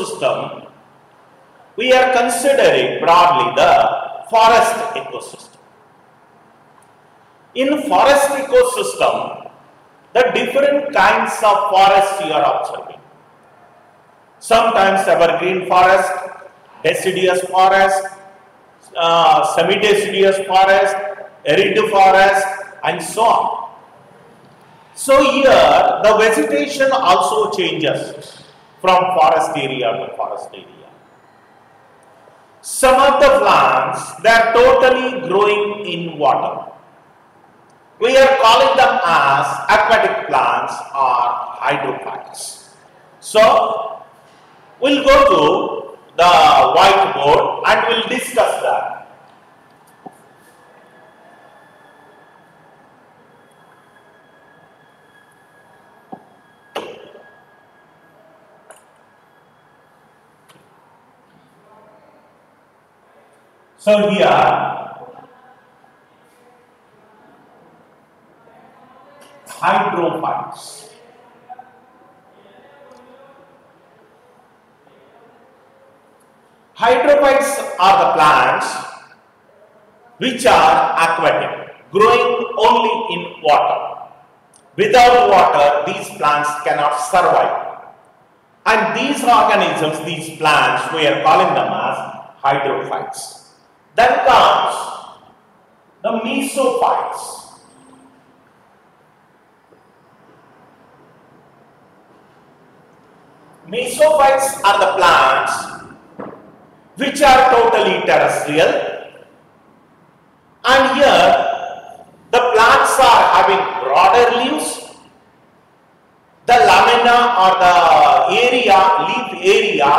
ecosystem, we are considering broadly the forest ecosystem. In forest ecosystem, the different kinds of forests you are observing. Sometimes evergreen forest, deciduous forest, uh, semi-deciduous forest, arid forest and so on. So here the vegetation also changes from forest area to forest area. Some of the plants they are totally growing in water. We are calling them as aquatic plants or hydrophytes. So we'll go to the whiteboard and we'll discuss that. So here hydrophytes. Hydrophytes are the plants which are aquatic, growing only in water. Without water, these plants cannot survive. And these organisms, these plants, we are calling them as hydrophytes. Then comes the mesophytes. Mesophytes are the plants which are totally terrestrial. And here the plants are having broader leaves. The lamina or the area leaf area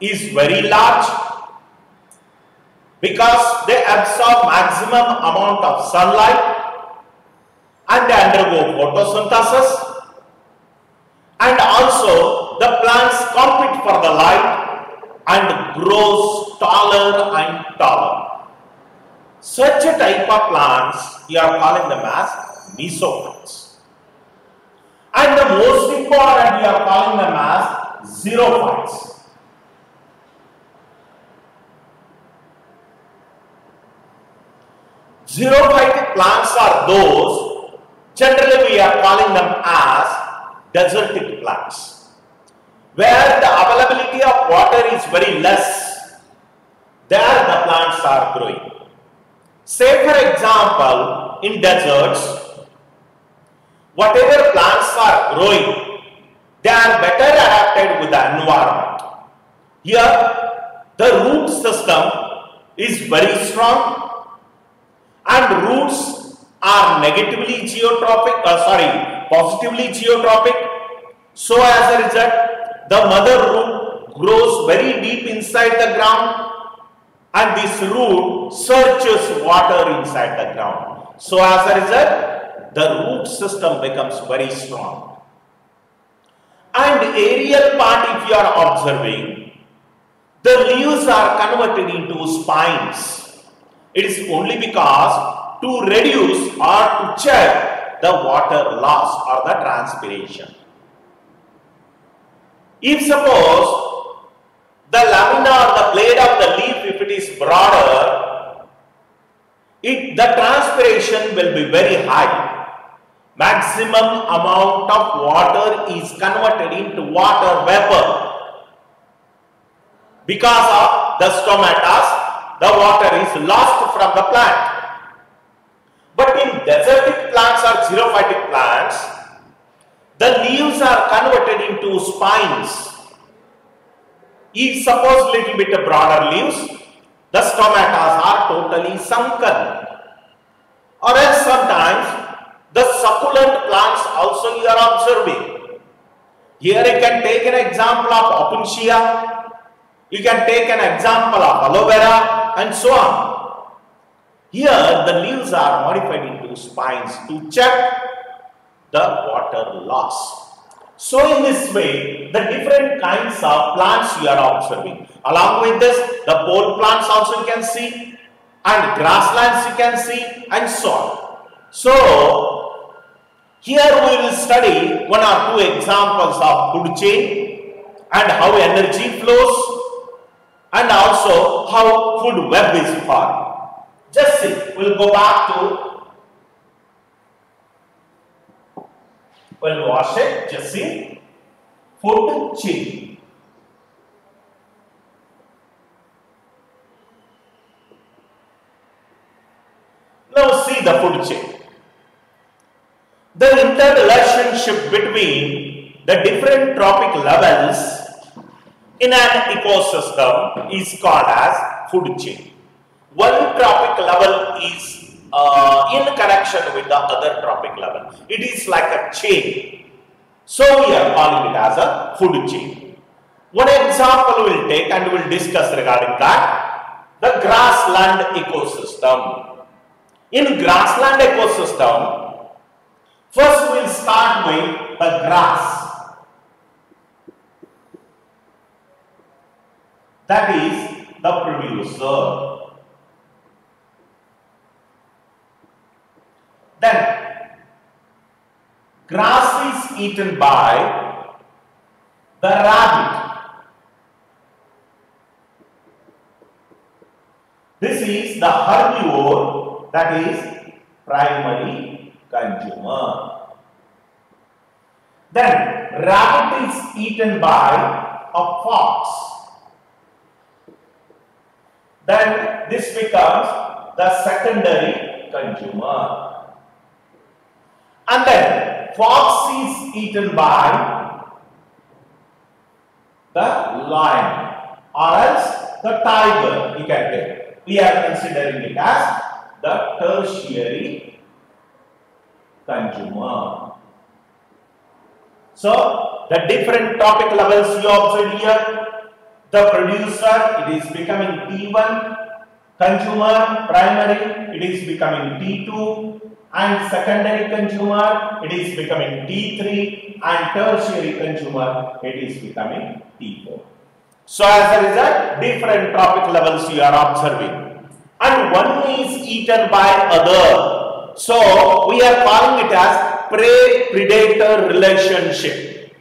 is very large because they absorb maximum amount of sunlight and they undergo photosynthesis and also the plants compete for the light and grows taller and taller. Such a type of plants we are calling them as mesophytes. And the most important we are calling them as xerophytes. Xerophytic plants are those, generally we are calling them as desertic plants, where the availability of water is very less, there the plants are growing. Say for example, in deserts, whatever plants are growing, they are better adapted with the environment. Here, the root system is very strong and roots are negatively geotropic uh, sorry, positively geotropic So as a result, the mother root grows very deep inside the ground and this root searches water inside the ground. So as a result, the root system becomes very strong. And aerial part if you are observing, the leaves are converted into spines it is only because to reduce or to check the water loss or the transpiration. If suppose the lamina or the blade of the leaf if it is broader, it, the transpiration will be very high. Maximum amount of water is converted into water vapor because of the stomatas the water is lost from the plant. But in desertic plants or xerophytic plants, the leaves are converted into spines. If suppose little bit broader leaves, the stomatas are totally sunken. Or else sometimes the succulent plants also you are observing. Here you can take an example of opuntia. You can take an example of aloe vera and so on. Here the leaves are modified into spines to check the water loss. So in this way, the different kinds of plants you are observing. Along with this, the pole plants also you can see and grasslands you can see and so on. So, here we will study one or two examples of food chain and how energy flows and also how food web is formed. Just see, we'll go back to, we'll wash it, just see, food chain. Now see the food chain. The interrelationship between the different trophic levels in an ecosystem is called as food chain. One trophic level is uh, in connection with the other trophic level. It is like a chain. So we are calling it as a food chain. One example we will take and we will discuss regarding that. The grassland ecosystem. In grassland ecosystem, first we will start with the grass. That is the producer. Then grass is eaten by the rabbit. This is the herbivore that is primary consumer. Then rabbit is eaten by a fox. Then this becomes the secondary consumer. And then fox is eaten by the lion or else the tiger you can take. We are considering it as the tertiary consumer. So the different trophic levels you observe here. The producer it is becoming T1, consumer primary it is becoming T2, and secondary consumer it is becoming T3 and tertiary consumer it is becoming T4. So as a result different trophic levels you are observing and one is eaten by other. So we are calling it as prey-predator relationship.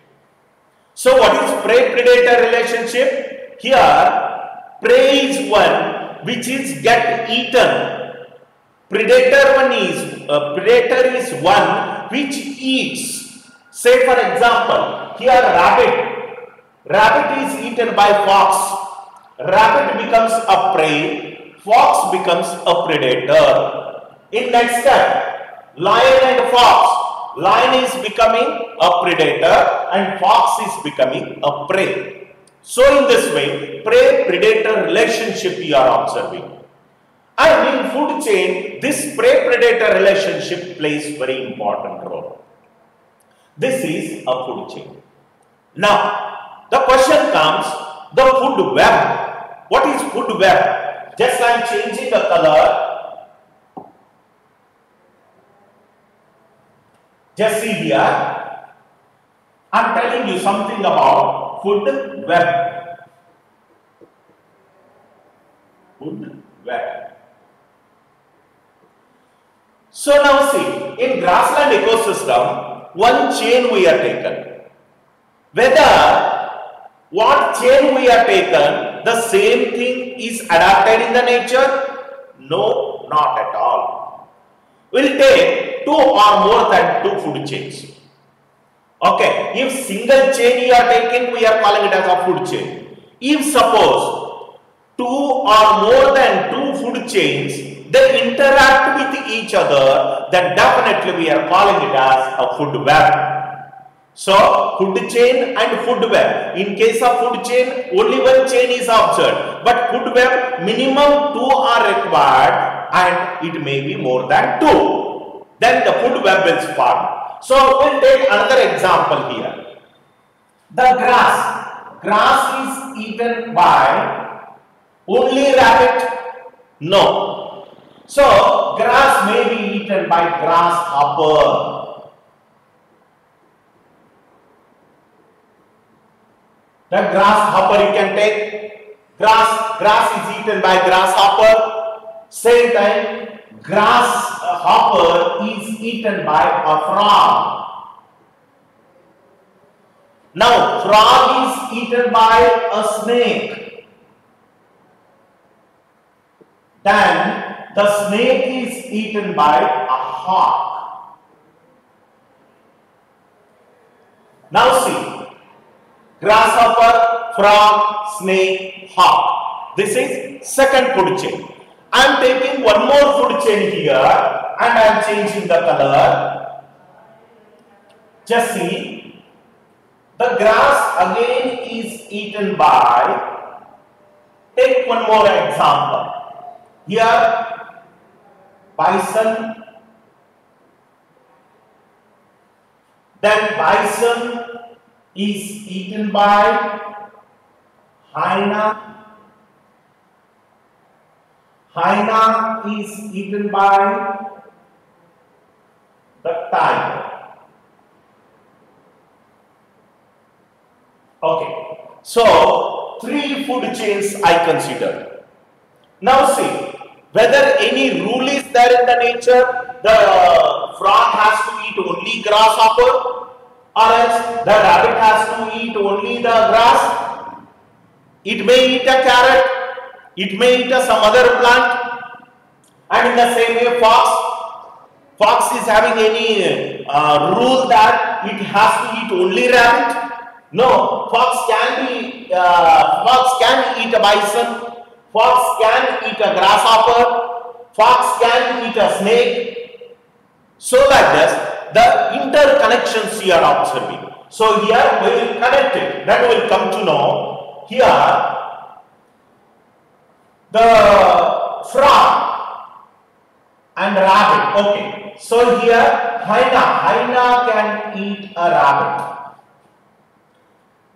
So what is prey-predator relationship? Here prey is one which is get eaten Predator one is uh, predator is one which eats. Say for example, here rabbit. Rabbit is eaten by fox. Rabbit becomes a prey. Fox becomes a predator. In next step, lion and fox. Lion is becoming a predator and fox is becoming a prey. So in this way, prey-predator relationship we are observing. And in food chain, this prey-predator relationship plays very important role. This is a food chain. Now, the question comes, the food web. What is food web? Just I am changing the color. Just see here. I am telling you something about food web. Food web. So now see, in grassland ecosystem, one chain we are taken. Whether what chain we are taken, the same thing is adapted in the nature? No, not at all. We'll take two or more than two food chains. Okay, if single chain you are taking, we are calling it as a food chain. If suppose two or more than two food chains they interact with each other, then definitely we are calling it as a food web. So, food chain and food web. In case of food chain, only one chain is observed. But food web, minimum two are required and it may be more than two. Then the food web is form. So, we'll take another example here. The grass. Grass is eaten by only rabbit? No. So, grass may be eaten by grasshopper. The grasshopper you can take. Grass, grass is eaten by grasshopper. Same time, grasshopper is eaten by a frog. Now, frog is eaten by a snake. Then, the snake is eaten by a hawk. Now see, grasshopper, frog, snake, hawk. This is second food chain. I am taking one more food chain here and I am changing the color. Just see, the grass again is eaten by, take one more example. Here, bison, then bison is eaten by hyena, Hyena is eaten by the tiger. Okay, so three food chains I considered. Now see, whether any rule is there in the nature, the uh, frog has to eat only grasshopper or else the rabbit has to eat only the grass. It may eat a carrot, it may eat some other plant and in the same way fox, fox is having any uh, rule that it has to eat only rabbit. No, fox can be, uh, fox can eat a bison, fox can eat a grasshopper, fox can eat a snake. So like this, the interconnections you are observing. So here we will connect it. Then we will come to know here the frog and rabbit. Okay. So here hyena, hyena can eat a rabbit.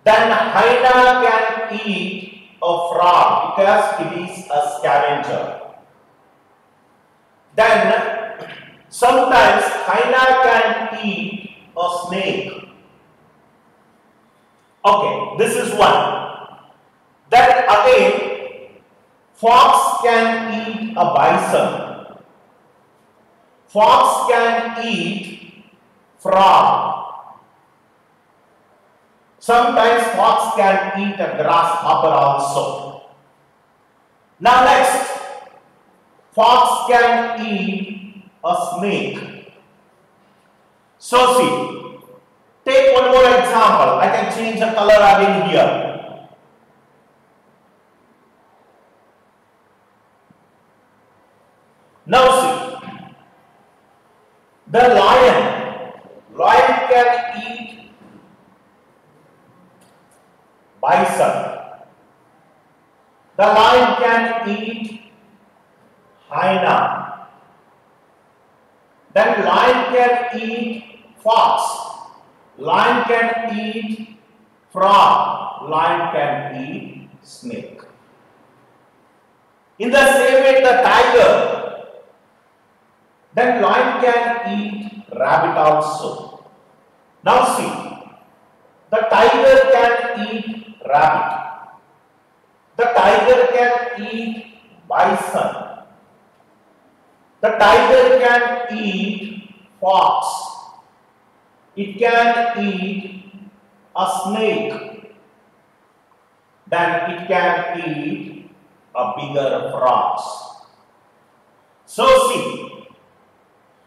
Then hyena can eat a frog because it is a scavenger. Then sometimes hyena can eat a snake. Okay, this is one. Then again Fox can eat a bison. Fox can eat frog. Sometimes fox can eat a grasshopper also. Now next, fox can eat a snake. So see, take one more example. I can change the color again here. Now see, the lion, lion can eat bison. The lion can eat hyena. Then lion can eat fox. Lion can eat frog. Lion can eat snake. In the same way, the tiger then lion can eat rabbit also. Now see, the tiger can eat rabbit. The tiger can eat bison. The tiger can eat fox. It can eat a snake. Then it can eat a bigger frogs. So see,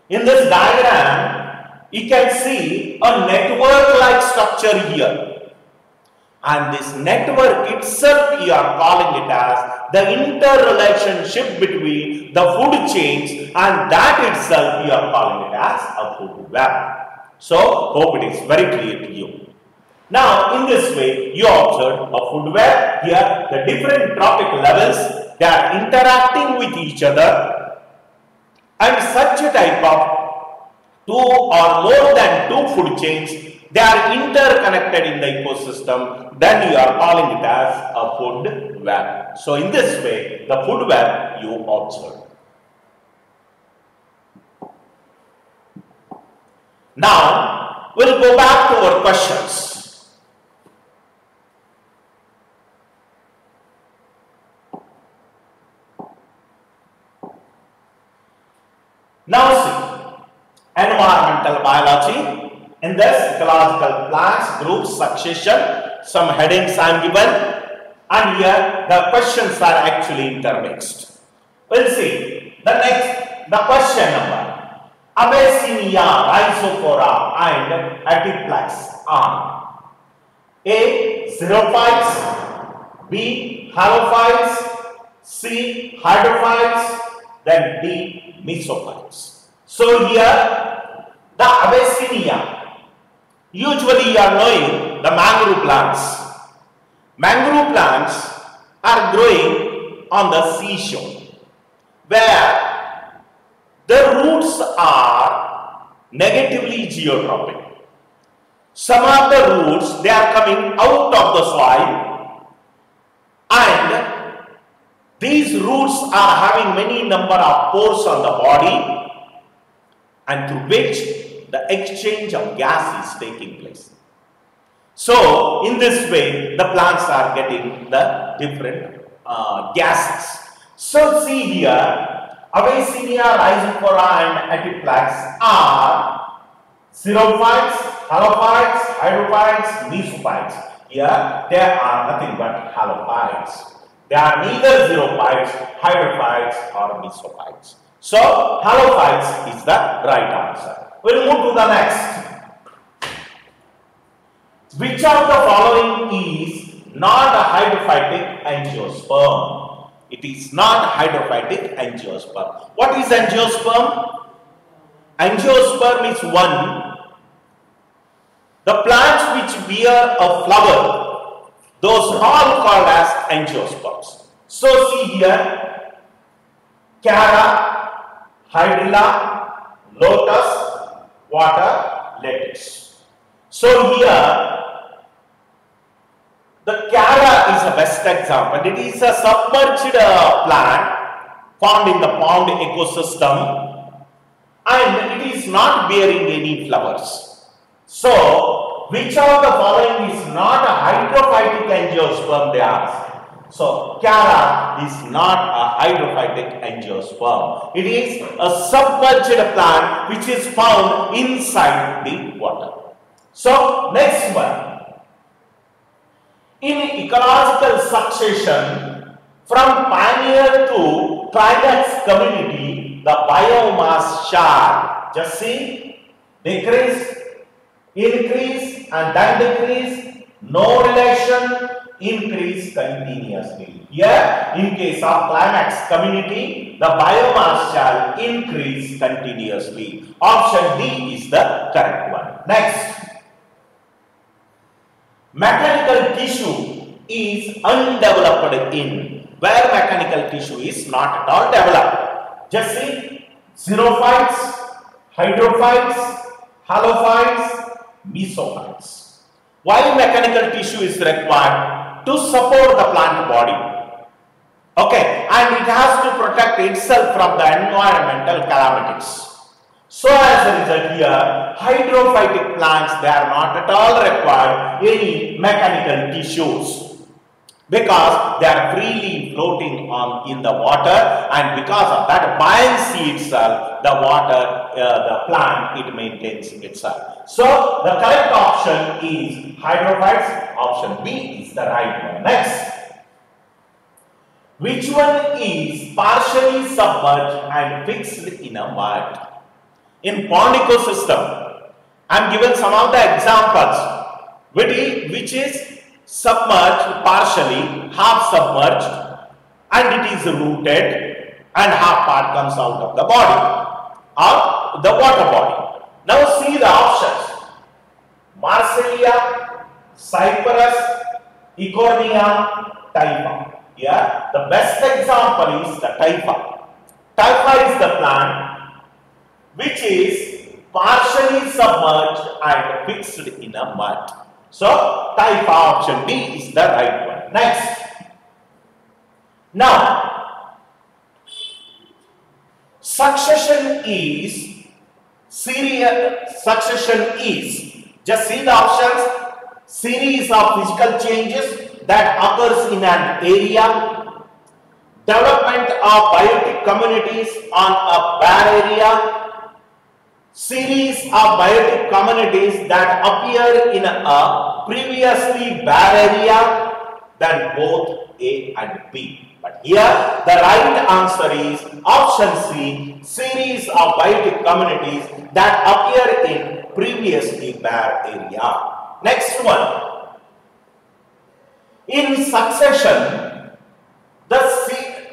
in this diagram, you can see a network-like structure here. And this network itself, you are calling it as the interrelationship between the food chains and that itself, you are calling it as a food web. So, hope it is very clear to you. Now, in this way, you observe a food web. Here, the different trophic levels, they are interacting with each other and such a type of two or more than two food chains, they are interconnected in the ecosystem, then you are calling it as a food web. So in this way, the food web you observe. Now, we'll go back to our questions. Now see, environmental biology, In this ecological plants, group succession, some headings are given and here the questions are actually intermixed. We'll see. The next, the question number. Avicennia, Rhizophora and Atriplex are A. Xerophytes B. Halophytes C. Hydrophytes then D. Mesophytes. So here the Avicennia usually you are knowing the mangrove plants Mangrove plants are growing on the seashore where the roots are negatively geotropic. Some of the roots they are coming out of the soil and these roots are having many number of pores on the body and through which the exchange of gas is taking place. So, in this way, the plants are getting the different uh, gases. So, see here, Avicennia, Rhizophora and Atriplex are xerophytes, halophytes, hydrophytes, mesophytes. Here, they are nothing but halophytes. They are neither xerophytes, hydrophytes or mesophytes. So, halophytes is the right answer. We'll move to the next. Which of the following is not a hydrophytic angiosperm? It is not hydrophytic angiosperm. What is angiosperm? Angiosperm is one, the plants which bear a flower, those all called as angiosperms. So see here, Chara, Hydrilla, Lotus, Water, Lettuce. So here the Chara is a best example. It is a submerged uh, plant found in the pond ecosystem and it is not bearing any flowers. So, which of the following is not a hydrophytic angiosperm they ask. So, Chara is not a hydrophytic angiosperm. It is a submerged plant which is found inside the water. So, next one. In ecological succession, from pioneer to climax community, the biomass shall just see decrease, increase and then decrease, no relation, increase continuously. Here, in case of climax community, the biomass shall increase continuously. Option D is the correct one. Next. Mechanical tissue is undeveloped in where mechanical tissue is not at all developed. Just see xerophytes, hydrophytes, halophytes, mesophytes. Why mechanical tissue is required? To support the plant body. Okay, and it has to protect itself from the environmental calamities. So as a result here, hydrophytic plants, they are not at all required any mechanical tissues because they are freely floating on in the water and because of that buoyancy itself, the water, uh, the plant, it maintains itself. So the correct option is hydrophytes, option B is the right one. Next. Which one is partially submerged and fixed in a mud? in pond ecosystem. I am given some of the examples which is submerged partially, half submerged and it is rooted and half part comes out of the body or the water body. Now see the options. Marsilea, Cyperus, Eichhornia, Typha. Yeah, the best example is the Typha. Typha is the plant which is partially submerged and fixed in a mud. So, type option B is the right one. Next. Now, succession is series succession is. Just see the options. Series of physical changes that occurs in an area. Development of biotic communities on a bare area. Series of biotic communities that appear in a previously bare area. Than both A and B. But here the right answer is option C, series of biotic communities that appear in previously bare area. Next one. In succession, the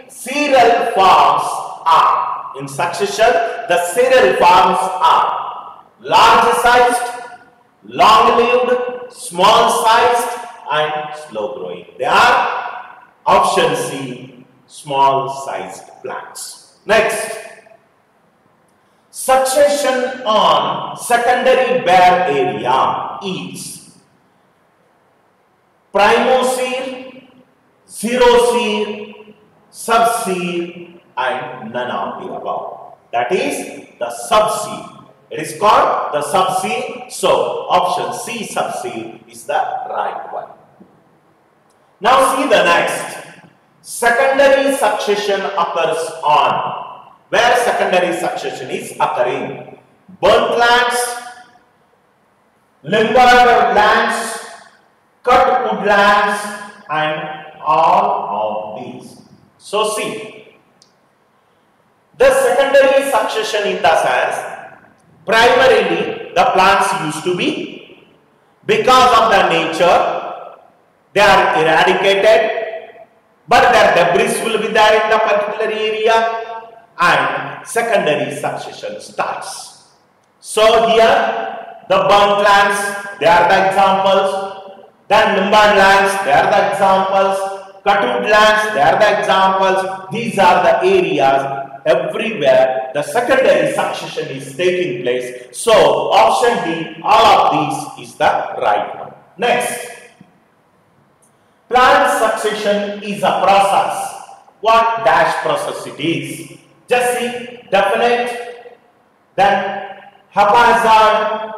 serial forms are, in succession, the serial forms are large sized, long lived, small sized and slow growing. They are Option C, small sized plants. Next, succession on secondary bare area is primosere, xerosere, subsere and none of the above. That is the subsere. It is called the subsere. So option C subsere is the right one. Now see the next. Secondary succession occurs on. Where secondary succession is occurring? Burnt lands, limber lands, cut woodlands and all of these. So see, the secondary succession in the sense, primarily the plants used to be because of the nature they are eradicated, but their debris will be there in the particular area and secondary succession starts. So here the burnt lands, they are the examples. Then Limban lands, they are the examples. Cutwood lands, they are the examples. These are the areas everywhere the secondary succession is taking place. So option D, all of these is the right one. Next, Plant succession is a process. What dash process it is? Just see definite, then haphazard,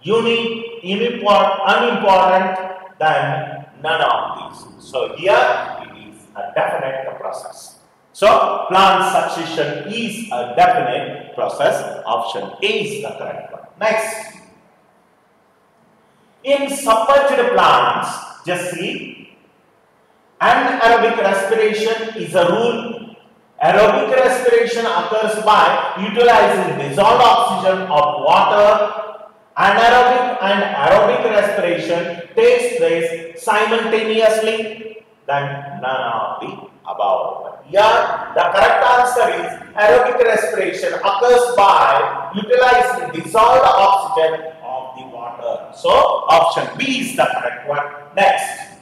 unique, unimportant, unimportant, then none of these. So here it is a definite process. So plant succession is a definite process. Option A is the correct one. Next. In submerged plants, just see. Anaerobic respiration is a rule. Aerobic respiration occurs by utilizing dissolved oxygen of water. Anaerobic and aerobic respiration takes place simultaneously. Then none of the above. Here, the correct answer is aerobic respiration occurs by utilizing dissolved oxygen. So, option B is the correct one. Next,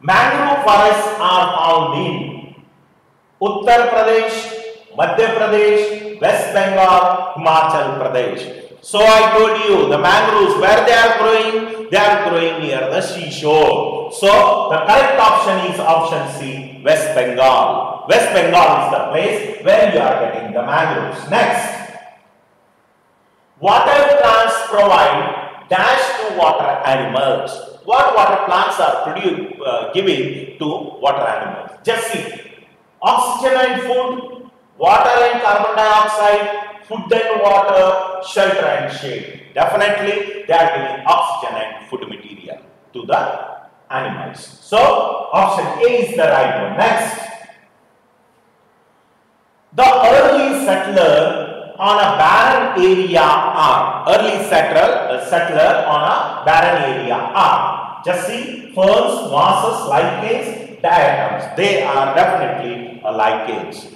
mangrove forests are found in Uttar Pradesh, Madhya Pradesh, West Bengal, Himachal Pradesh. So I told you the mangroves where they are growing, they are growing near the seashore. So the correct option is option C, West Bengal. West Bengal is the place where you are getting the mangroves. Next, water plants provide dash to water animals. What water plants are produced, uh, giving to water animals? Just see. Oxygen and food, water and carbon dioxide, food and water, shelter and shade. Definitely they are giving oxygen and food material to the animals. So option A is the right one. Next. The early settler on a barren area are early settler, uh, settler on a barren area are just see ferns, mosses, lichens, diatoms. They are definitely a lichens.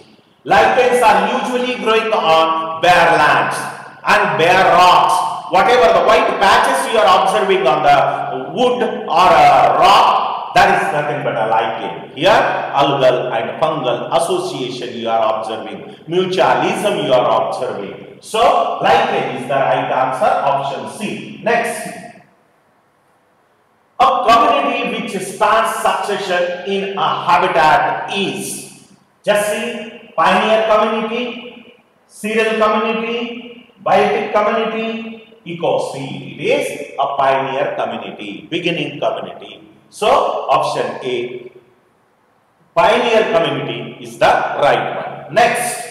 Lichens are usually growing on bare lands and bare rocks. Whatever the white patches you are observing on the wood or a rock that is nothing but a lichen. Here, algal and fungal association you are observing. Mutualism you are observing. So, lichen is the right answer, option C. Next. A community which starts succession in a habitat is, just see, pioneer community, serial community, biotic community, ecosphere. It is a pioneer community, beginning community. So, option A, pioneer community is the right one. Next,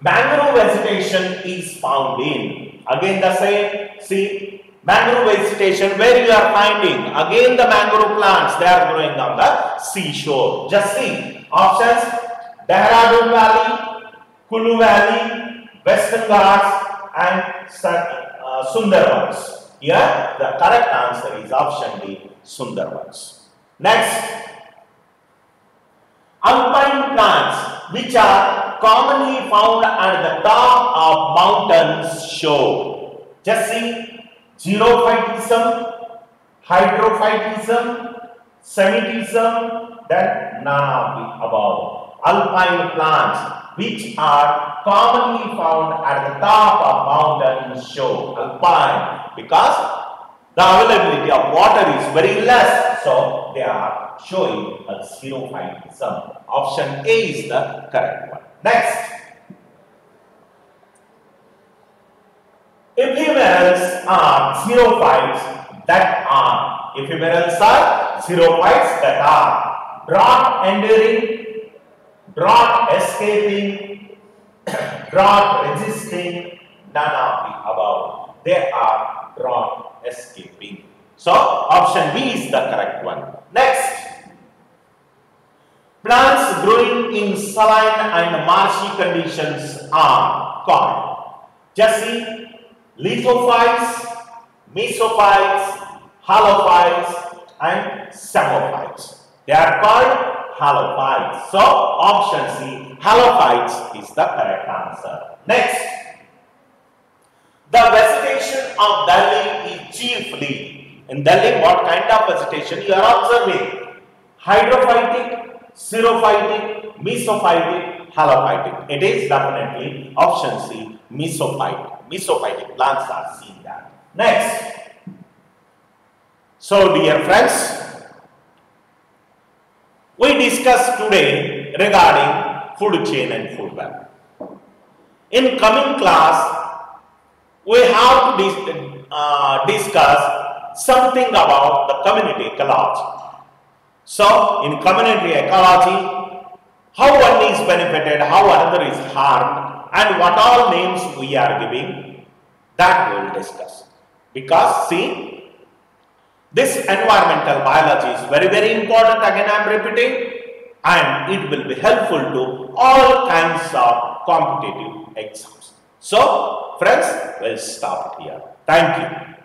mangrove vegetation is found in. Again the same, see, mangrove vegetation where you are finding, again the mangrove plants, they are growing on the seashore. Just see, options, Dehradun Valley, Kulu Valley, Western Ghats and uh, Sundarbans. Here the correct answer is option D, Sundarbans. Next, alpine plants which are commonly found at the top of mountains show. Just see, xerophytism, hydrophytism, semitism, then none of the above. Alpine plants which are commonly found at the top of mountains show alpine because the availability of water is very less so they are showing a xerophytism. Option A is the correct one. Next. Ephemerals are xerophytes that are ephemerals are xerophytes that are drought enduring, drought escaping, drought resisting, none of the above. They are drought escaping. So option B is the correct one. Next. Plants growing in saline and marshy conditions are called Just lithophytes, mesophytes, halophytes and psammophytes. They are called halophytes. So option C, halophytes is the correct answer. Next, the vegetation of Delhi is chiefly, in Delhi what kind of vegetation you are observing? Hydrophytic, xerophytic, mesophytic, halophytic. It is definitely option C, mesophytic. Mesophytic plants are seen there. Next. So dear friends, we discussed today regarding food chain and food web. In coming class, we have to dis uh, discuss something about the community ecology. So, in community ecology, how one is benefited, how another is harmed, and what all names we are giving, that we will discuss. Because, see, this environmental biology is very, very important, again I am repeating, and it will be helpful to all kinds of competitive exams. So, friends, we'll stop here. Thank you.